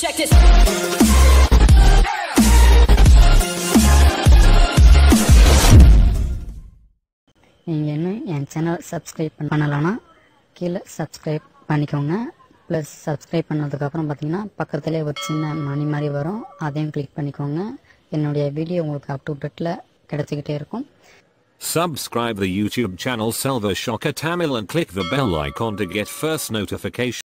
Check this. நீங்கள் இன்னும் என் channel subscribe பண்ணலைன்னா கீழே சப்ஸ்கிரைப் பண்ணிக்கோங்க ப்ளஸ் சப்ஸ்கிரைப் பண்ணதுக்கப்புறம் பார்த்தீங்கன்னா பக்கத்துலேயே ஒரு சின்ன மணி மாதிரி வரும் அதையும் கிளிக் பண்ணிக்கோங்க என்னுடைய வீடியோ உங்களுக்கு அப் டு டேட்டில் கிடச்சிக்கிட்டே இருக்கும் Subscribe the YouTube channel Selva Shocker Tamil and click the bell icon to get first notification.